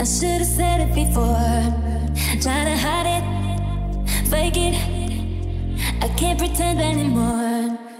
I should have said it before. Trying to hide it, fake it. I can't pretend anymore.